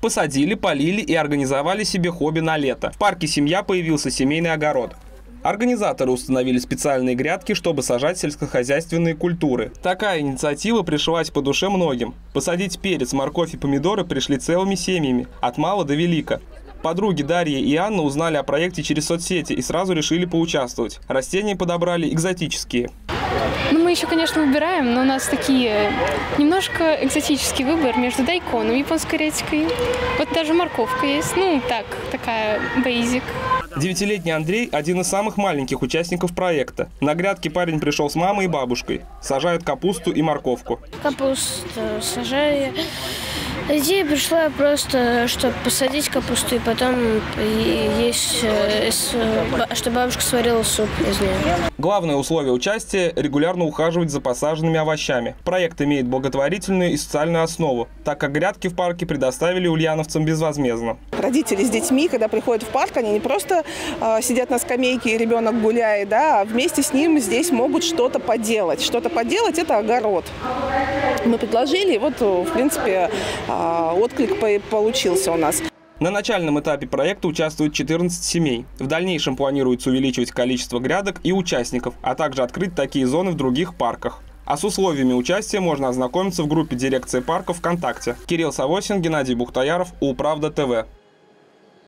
Посадили, полили и организовали себе хобби на лето. В парке «Семья» появился семейный огород. Организаторы установили специальные грядки, чтобы сажать сельскохозяйственные культуры. Такая инициатива пришлась по душе многим. Посадить перец, морковь и помидоры пришли целыми семьями, от мала до велика. Подруги Дарья и Анна узнали о проекте через соцсети и сразу решили поучаствовать. Растения подобрали экзотические. Ну, мы еще, конечно, выбираем, но у нас такие немножко экзотический выбор между дайконом, японской редькой. Вот даже морковка есть. Ну, так, такая бейзик. Девятилетний Андрей – один из самых маленьких участников проекта. На грядке парень пришел с мамой и бабушкой. Сажают капусту и морковку. Капусту сажаю. Идея пришла просто, чтобы посадить капусту и потом есть, э, чтобы бабушка сварила суп из нее. Главное условие участия – регулярно ухаживать за посаженными овощами. Проект имеет благотворительную и социальную основу, так как грядки в парке предоставили ульяновцам безвозмездно. Родители с детьми, когда приходят в парк, они не просто э, сидят на скамейке и ребенок гуляет, да, а вместе с ним здесь могут что-то поделать. Что-то поделать – это огород. Мы предложили, и вот, в принципе, а, отклик получился у нас. На начальном этапе проекта участвуют 14 семей. В дальнейшем планируется увеличивать количество грядок и участников, а также открыть такие зоны в других парках. А с условиями участия можно ознакомиться в группе дирекции парка ВКонтакте. Кирилл Савосин, Геннадий Бухтаяров, Управда ТВ.